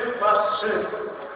se fazer